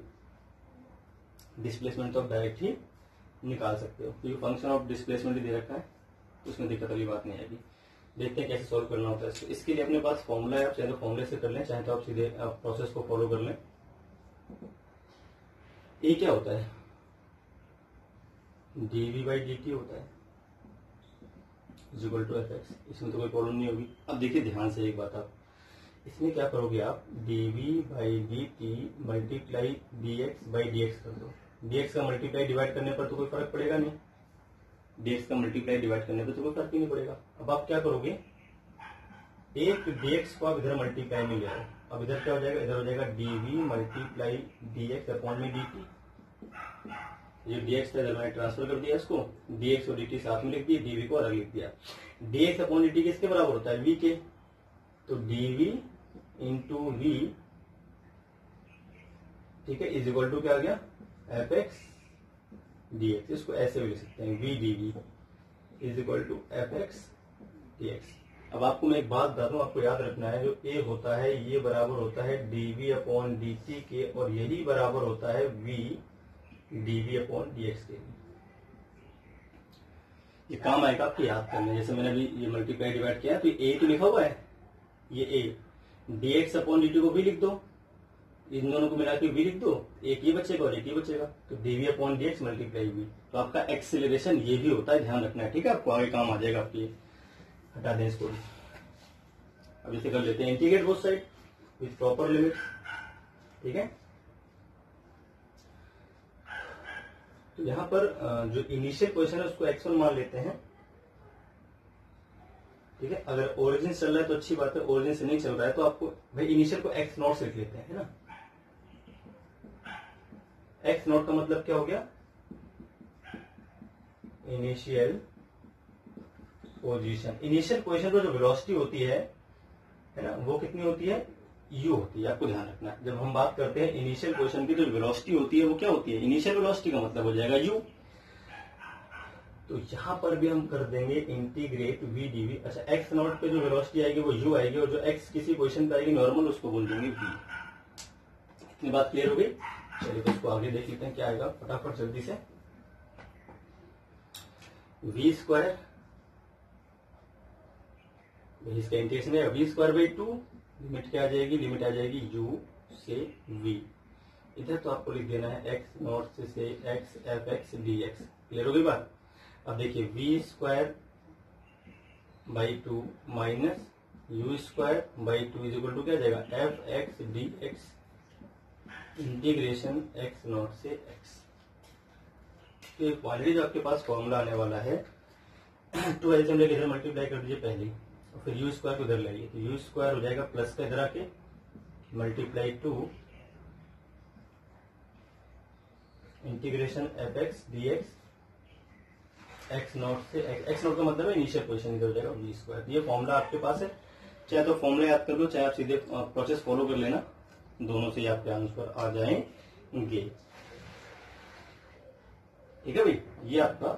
A: डिस्प्लेसमेंट तो आप डायरेक्ट ही निकाल सकते हो। क्योंकि फ़ंक्शन ऑफ़ डिस्प्लेसमेंट ही दे रखा है, उसमें दिक्कत वाली बात नहीं आएगी। देखते हैं कैसे सॉल्व करना होता है इसको। इसके लिए अपने पास फॉर्मूला है, आप चाहे तो फॉर्मूले से कर लें, चाहे तो आप सीधे प्रोसेस को फॉलो कर लें। ये क्या होता है? डीवी बाई डी होता है। इक्वल टू एफ़ एक्स इसमें तो कोई प्रॉब्लम नहीं होगी। अब देखिए ध्यान से एक बात आप। इसमें क्या करोगे आप? Dv by d t multiply d x by d x कर दो। डीएक्स का मल्टीप्लाई डिवाइड करने पर तो कोई फ़र्क पड़ेगा नहीं। डीएक्स का मल्टीप्लाई डिवाइड करने पर तो कोई फ़र्क ही नहीं पड़ेगा। अब आप क्या करोगे? एक डीएक्स को आप इधर मल्टीप्लाई में ले आओ। अब इधर क्या हो जाएगा? इधर हो जाएगा डीवी मल्टीप्लाई डीएक्स अपॉन में डी टी ये डीएक्स था इधर मैंने ट्रांसफ़र कर दिया इसको डीएक्स और डी साथ में लिख दिया डीवी को अलग लिख दिया। डीएक्स अपॉन डी किसके बराबर होता है? वी के। तो डीवी इंटू वी ठीक है इज़ इक्वल टू क्या आ गया? एफ़ एक्स डी एक्स इसको ऐसे भी लिख सकते हैं। V d v is equal to f x d x अब आपको मैं एक बात बता दूँ, आपको याद रखना है, जो ए होता है, ये बराबर होता है डीवी अपॉन डी के, और यही बराबर होता है v d v upon d x के ये काम आएगा आपको याद करने, जैसे मैंने अभी ये मल्टीप्लाई डिवाइड किया तो ए तो लिखा हुआ है? ये a d x upon d t को भी लिख दो। इन दोनों को मिला के वी लिख दो। एक ये बचेगा और एक ये बचेगा तो d v upon d x multiply v तो आपका एक्सिलेशन ये भी होता है, ध्यान रखना है, ठीक है? आपको आगे काम आ जाएगा आपके हटा दें इसको। अब इसे कर लेते हैं। Integrate both side with proper limit ठीक है? तो यहाँ पर जो इनिशियल पोजिशन है, उसको एक्स वन मान लेते हैं। ठीक है? अगर ओरिजिन चल रहा है तो अच्छी बात है ओरिजिन से नहीं चल रहा है तो आपको, भाई इनिशियल को एक्स नॉट से लिख लेते हैं, है ना? एक्स नॉट का मतलब क्या हो गया? इनिशियल पोजीशन इनिशियल पोजीशन पर जो वेलोसिटी होती है है ना, वो कितनी होती है? यू होती है, आपको ध्यान रखना जब हम बात करते हैं इनिशियल पोजीशन की जो वेलोसिटी होती है, वो क्या होती है? इनिशियल वेलोसिटी का मतलब हो जाएगा यू तो यहाँ पर भी हम कर देंगे इंटीग्रेट वी डीवी अच्छा एक्स नॉट पे जो वेलोसिटी आएगी, वो यू आएगी, और जो एक्स किसी पोजीशन पे आएगी नॉर्मल उसको बोल देंगे वी इतनी बात क्लियर हो गई? चलिए तो उसको आगे देख लेते हैं, क्या आएगा? फटाफट जल्दी से। वी स्क्वायर इसका इंटीग्रेशन है v square by two limit क्या आ जाएगी? लिमिट आ जाएगी यू से वी इधर तो आपको लिख देना है एक्स नॉट से x f x d x clear हो गई बात? अब देखिए v square by two minus u square by two is equal to क्या जाएगा? F x d x integration x naught से एक्स तो ऑलरेडी जो आपके पास फॉर्मूला आने वाला है टू एल्सियम लेके इधर मल्टीप्लाई कर दीजिए पहले फिर यू स्क्वायर को इधर लाइए। तो यू स्क्वायर हो जाएगा प्लस का इधर आके multiply two integration f x d x x naught से एक्स नॉट का मतलब है इनिशियल पोजिशन इधर हो जाएगा वी स्क्वायर ये फॉर्मूला आपके पास है। चाहे तो फॉर्मूला याद कर लो, चाहे आप सीधे प्रोसेस फॉलो कर लेना। दोनों से आपके आंसर आ जाएँगे। ठीक है भाई? ये आपका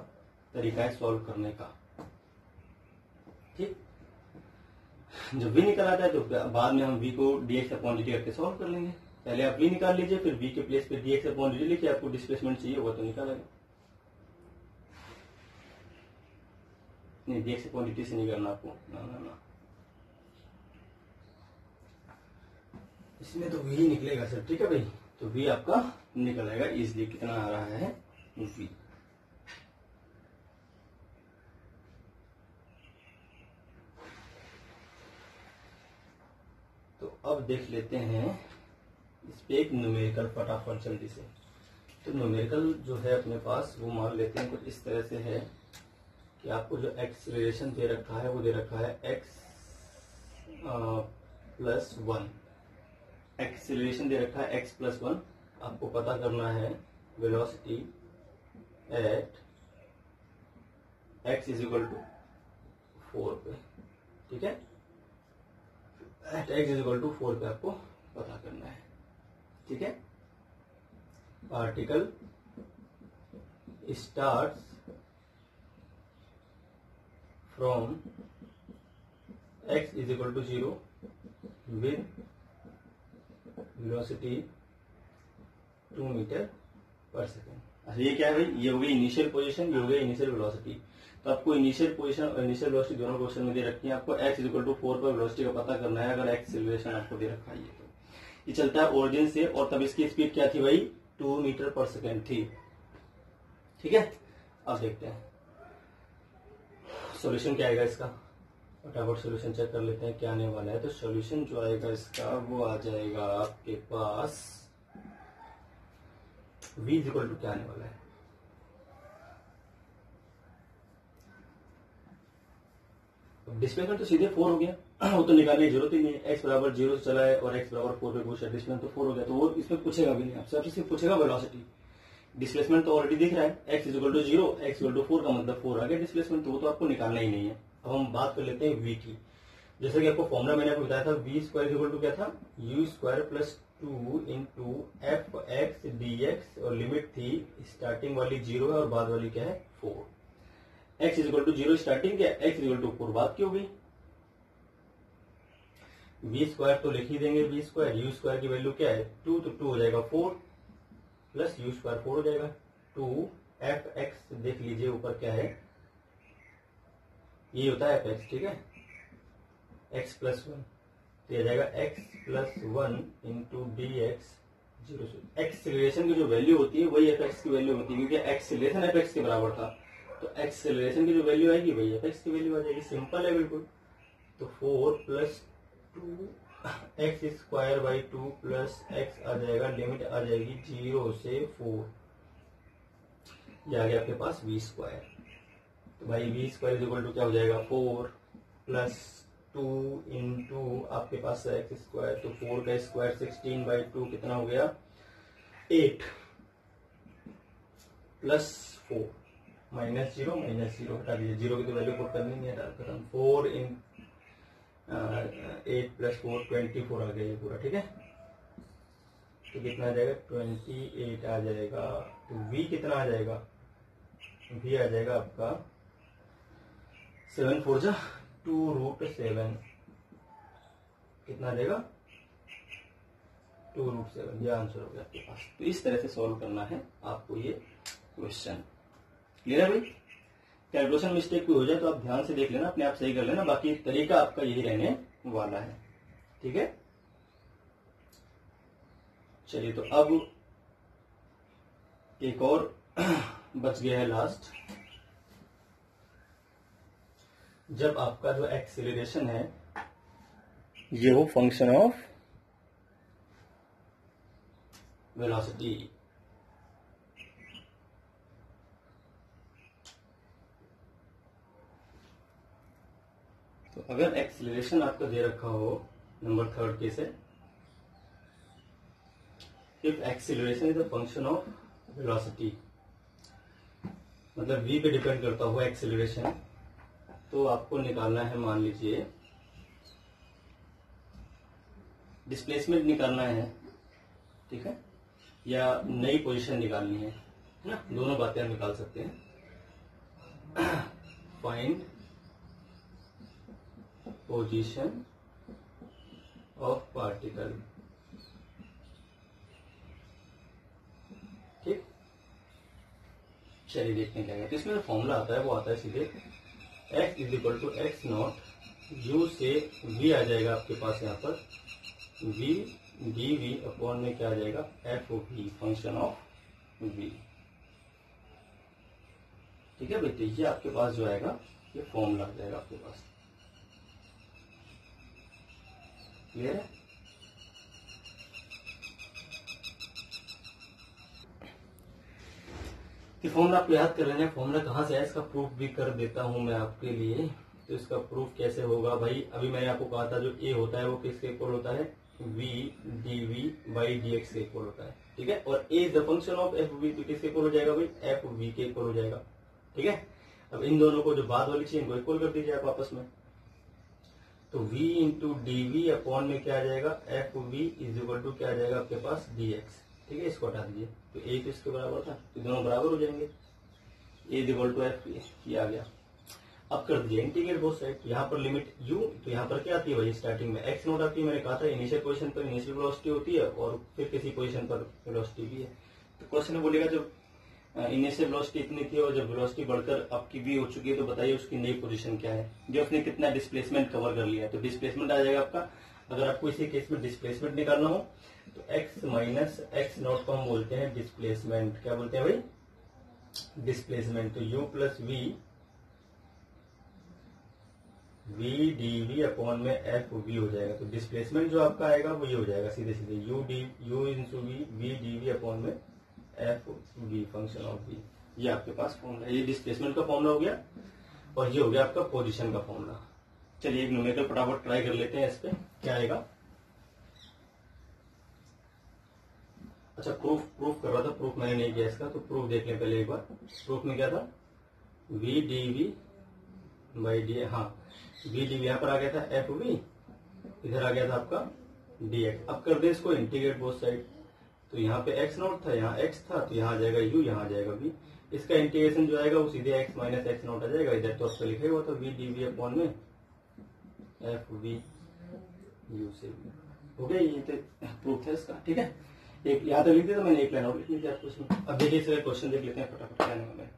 A: तरीका है सॉल्व करने का। ठीक? जब वी निकल आता है तो बाद में हम वी को डीएक्स अपॉन डी करके सॉल्व कर लेंगे। पहले आप वी निकाल लीजिए, फिर वी के प्लेस पे डीएक्स अपॉन डी लिखिए, आपको डिस्प्लेसमेंट चाहिए होगा तो निकालेगा नहीं डीएक्स अपॉन डी से नहीं करना आपको। ना ना ना। इसमें तो वी निकलेगा सर, ठीक है भाई? तो वी आपका निकल आएगा, इसलिए कितना आ रहा है वी तो अब देख लेते हैं इस पे एक न्यूमेरिकल फटाफट जल्दी से। तो न्यूमेरिकल जो है अपने पास, वो मान लेते हैं कुछ इस तरह से है कि आपको जो एक्स रिलेशन दे रखा है, वो दे रखा है एक्स प्लस वन एक्सिलेशन दे रखा है एक्स प्लस वन आपको पता करना है velocity at x is equal to four पे। ठीक है? At x is equal to four पे आपको पता करना है। ठीक है? Particle start from x is equal to zero with velocity two meter पर सेकेंड अच्छा ये क्या है भाई? ये हो गई इनिशियल पोजीशन ये हो गई इनिशियल वेलोसिटी तो आपको इनिशियल पोजीशन इनिशियल वेलोसिटी दोनों क्वेश्चन में दे रखी है। आपको एक्स इक्वल टू फोर पर वेलोसिटी का पता करना है, अगर एक्स एक्सेलरेशन आपको दे रखा है तो। ये चलता है ओरिजिन से, और तब इसकी स्पीड क्या थी भाई? टू मीटर पर सेकेंड थी। ठीक है? अब देखते हैं। सोल्यूशन क्या आएगा इसका? फटाफट सोल्यूशन चेक कर लेते हैं, क्या आने वाला है। तो सोल्यूशन जो आएगा इसका, वो आ जाएगा आपके पास, v इक्वल टू क्या आने वाला है? डिस्प्लेसमेंट तो सीधे फोर हो गया। वो तो निकालने की ज़रूरत ही नहीं है। एक्स बराबर ज़ीरो से चला है और एक्स बराबर फोर पे पूछा डिस्प्लेसमेंट तो फोर हो गया। तो वो इसमें पूछेगा भी नहीं। आपसे सिर्फ़ पूछेगा वेलोसिटी डिस्प्लेसमेंट तो ऑलरेडी दिख रहा है। X equal to zero x equal to four का मतलब फोर आ गया डिस्प्लेसमेंट तो वो तो आपको निकालना ही नहीं है। अब हम बात कर लेते हैं वी की। जैसे कि आपको फॉर्मुला मैंने आपको बताया था वी स्क्वायर इक्वल टू क्या था? U square plus two in two f x d x और लिमिट थी स्टार्टिंग वाली ज़ीरो है और बाद वाली क्या है? Four x equal to zero starting क्या एक्स इक्वल टू फोर बात क्यों गई वी स्क्वायर तो लिख ही देंगे बी स्क्वायर यू स्क्वायर की वैल्यू क्या है? टू तो टू हो जाएगा four plus u square four हो जाएगा। टू एफ़ एक्स देख लीजिए ऊपर क्या है। ये होता है एफ़ एक्स ठीक है? एक्स प्लस वन तो यह जाएगा x plus one into d x zero से एक्सलेशन की जो वैल्यू होती है, वही एफ़ एक्स की वैल्यू होती है, क्योंकि एक्सलेशन एफ़ एक्स के बराबर था। तो एक्सलेशन की जो वैल्यू आएगी वही एफ़ एक्स की वैल्यू आ जाएगी। सिंपल है बिल्कुल। तो four plus two x square by two plus x आ जाएगा। लिमिट आ जाएगी ज़ीरो से फोर ये आ गया आपके पास वी स्क्वायर तो भाई वी स्क्वायर इक्वल टू क्या हो जाएगा? फोर प्लस टू इंटू आपके पास है एक्स स्क्वायर तो फोर का स्क्वायर सिक्सटीन बाई टू कितना हो गया? Eight plus four minus zero minus zero हटा दीजिए। ज़ीरो की तो वैल्यू पुट करनी नहीं है खत्म four in eight plus four twenty four आ गया ये पूरा, ठीक है? तो कितना आ जाएगा? ट्वेंटी एट आ जाएगा। तो वी कितना आ जाएगा? वी आ जाएगा आपका सेवन फोर जा टू रूट सेवन कितना देगा टू रूट सेवन ये आंसर हो गया आपके पास। तो इस तरह से सॉल्व करना है आपको ये क्वेश्चन क्लियर है भाई कैलकुलेशन मिस्टेक कोई हो जाए तो आप ध्यान से देख लेना, अपने आप सही कर लेना, बाकी तरीका आपका यही रहने वाला है, ठीक है? चलिए तो अब एक और बच गया है लास्ट जब आपका जो एक्सिलेशन है, ये हो फ़ंक्शन ऑफ़ वेलोसिटी अगर एक्सिलेशन आपका दे रखा हो नंबर थर्ड केस है if acceleration is a function of velocity मतलब v पे डिपेंड करता हो एक्सिलेशन तो आपको निकालना है, मान लीजिए डिस्प्लेसमेंट निकालना है, ठीक है? या नई पोजीशन निकालनी है ना? दोनों बातें हम निकाल सकते हैं। फाइंड पोजीशन ऑफ़ पार्टिकल ठीक? चलिए देखने क्या तो इसमें फॉर्मूला आता है, वो आता है सीधे x is equal to x naught u से v आ जाएगा आपके पास यहाँ पर। v डी वी अपॉन में क्या आ जाएगा? F o v function of v ठीक है बेटे ये आपके पास जो आएगा, ये फॉर्मूला आ जाएगा आपके पास। क्लियर है कि फॉर्मूला आपको याद कर लेना फॉर्मूला कहाँ से है इसका प्रूफ भी कर देता हूँ मैं आपके लिए। तो इसका प्रूफ कैसे होगा भाई? अभी मैंने आपको कहा था जो ए होता है, वो किसके इक्वल होता है? V d v by d x के इक्वल होता है। ठीक है? और a is the function of f v तो किसके इक्वल हो जाएगा भाई? एफ़ वी के इक्वल हो जाएगा। ठीक है? अब इन दोनों को जो बाद वाली चीज़ इनको इक्वल कर दीजिए आप आपस में। तो v into d v upon में क्या आ जाएगा? F v is equal to क्या आ जाएगा आपके पास? डी एक्स ठीक है, इसको हटा दीजिए। तो ए तो इसके बराबर था तो दोनों बराबर हो जाएँगे। ए इक्वल टू एफ़ ये आ गया। अब कर दीजिए इंटीग्रेट बोथ साइड यहाँ पर लिमिट u तो यहाँ पर क्या आती है भाई? स्टार्टिंग में x नोट आती है, मैंने कहा था इनिशियल पोजीशन पर इनिशियल वेलोसिटी होती है, और फिर किसी पोजीशन पर वेलोसिटी भी है। तो क्वेश्चन बोलेगा जब इनिशियल वेलोसिटी इतनी थी और जब वेलोसिटी बढ़कर आपकी भी हो चुकी है तो बताइए उसकी नई पोजीशन क्या है? जो उसने कितना डिस्प्लेसमेंट कवर कर लिया है। तो डिस्प्लेसमेंट आ जाएगा आपका। अगर आपको इसी केस में डिस्प्लेसमेंट निकालना हो तो x माइनस एक्स नॉट को हम बोलते हैं डिस्प्लेसमेंट क्या बोलते हैं भाई? डिस्प्लेसमेंट तो u plus v v d v upon में एफ़ वी हो जाएगा। तो डिस्प्लेसमेंट जो आपका आएगा वो ये हो जाएगा। सीधे सीधे u d u into v v d v upon में f v function of v ये आपके पास फॉर्मूला ये डिस्प्लेसमेंट का फॉर्मूला हो गया और ये हो गया आपका पोजिशन का फॉर्मूला चलिए एक न्यूमेरिकल फटाफट ट्राई कर लेते हैं इस पे, क्या आएगा? अच्छा प्रूफ प्रूफ कर रहा था प्रूफ मैंने नहीं किया इसका तो प्रूफ देख लें पहले एक बार। प्रूफ में क्या था? V d v by d हाँ वी डी वी यहाँ पर आ गया था एफ़ वी इधर आ गया था आपका डी अब कर दे इसको इंटीग्रेट बोथ साइड तो यहाँ पे एक्स नॉट था, यहाँ एक्स था तो यहाँ आ जाएगा यू यहाँ जाएगा वी इसका इंटीग्रेशन जो आएगा वो सीधे एक्स माइनस एक्स नॉट आ जाएगा। इधर तो आपका लिखा हुआ था वी डी वी अपॉन में एफ़ वी यू से हो गया ये तो प्रूफ था इसका, ठीक है? एक, यहाँ तक लिख दिया था मैंने, एक लाइन और लिख लीजिए आपको इसमें अब देखिए इसका क्वेश्चन देख लेते हैं फटाफट, क्या है।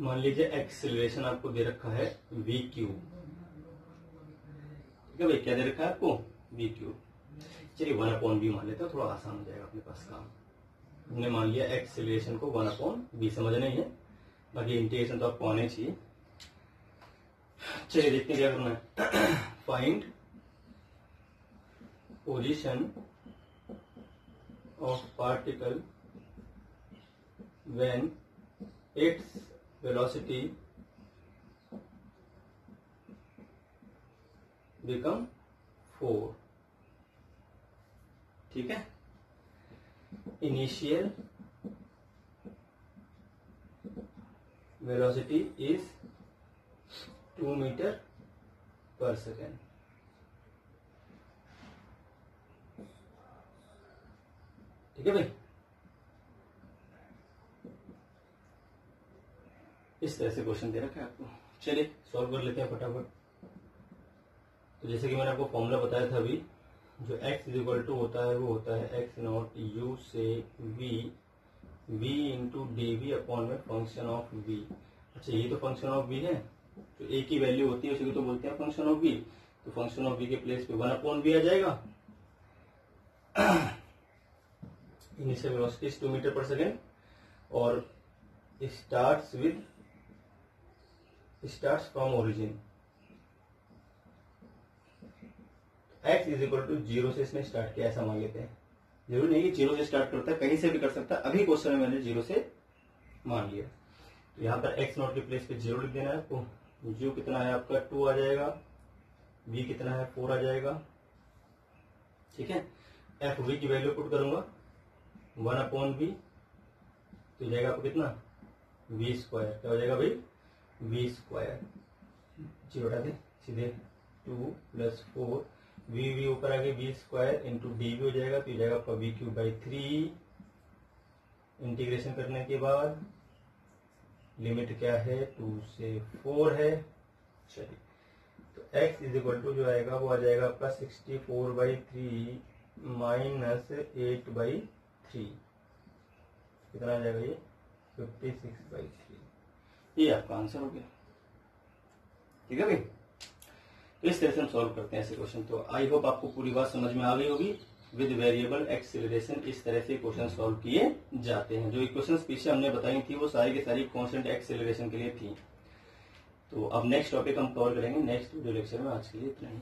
A: मान लीजिए एक्सिलेशन आपको दे रखा है वी क्यू ठीक है भाई, क्या दे रखा है आपको? वी क्यू चलिए वन अपॉन बी मान लेते हैं, थोड़ा आसान हो जाएगा अपने पास काम। हमने मान लिया एक्सिलेशन को वन अपॉन बी समझ नहीं है? बाकी इंटीग्रेशन तो आपको आने चाहिए। चलिए, देखते क्या करना है। Find position of particle when its velocity become four ठीक है? Initial velocity is two meter पर सेकेंड ठीक है भाई? इस तरह से क्वेश्चन दे रखा है आपको। चलिए सॉल्व कर लेते हैं फटाफट। तो जैसे कि मैंने आपको फॉर्मूला बताया था अभी जो x इक्वल टू होता है, वो होता है x नॉट u से v v into d v upon में फ़ंक्शन ऑफ़ v. अच्छा ये तो फ़ंक्शन ऑफ़ v है तो a की वैल्यू होती है, उसी को तो बोलते हैं फ़ंक्शन ऑफ़ v. तो फ़ंक्शन ऑफ़ v के प्लेस पे वन अपॉन v आ जाएगा। इनिशियल वेलोसिटी टू मीटर पर सेकेंड और starts with starts from origin x is equal to zero से इसने स्टार्ट किया, ऐसा मान लेते हैं। ज़रूरी नहीं कि ज़ीरो से स्टार्ट करता है कहीं से भी कर सकता है अभी क्वेश्चन में मैंने ज़ीरो से मान लिया। तो यहाँ पर एक्स नॉट के प्लेस पे ज़ीरो लिख देना है। आपको यू कितना है आपका? टू आ जाएगा। बी कितना है? फोर आ जाएगा। ठीक है? एफ़ वी की वैल्यू पुट करूँगा। वन अपॉन बी तो जाएगा आपको कितना? बी स्क्वायर क्या हो जाएगा भाई? बी स्क्वायर ज़ीरो दे। सीधे two plus four v v ऊपर आगे बी स्क्वायर इंटू डी भी हो जाएगा तो हो जाएगा आपका b cube by three integration करने के बाद लिमिट क्या है? टू से फोर है। चलिए तो x इज़ इक्वल टू जो आएगा वो आ जाएगा आपका sixty four by three minus eight by three कितना आ जाएगा ये? फिफ्टी सिक्स बाई थ्री ये आपका आंसर हो गया। ठीक है भाई? तो इस तरह से हम सॉल्व करते हैं ऐसे क्वेश्चन तो आई होप आपको पूरी बात समझ में आ गई होगी. विद वेरिएबल एक्सिलेशन इस तरह से क्वेश्चन सॉल्व किए जाते हैं. जो इक्वेशंस पीछे हमने बताई थी, वो सारी की सारी कॉन्स्टेंट एक्सिलेशन के लिए थी. तो अब नेक्स्ट टॉपिक हम कवर करेंगे. नेक्स्ट वीडियो लेक्चर में आज के लिए इतना ही.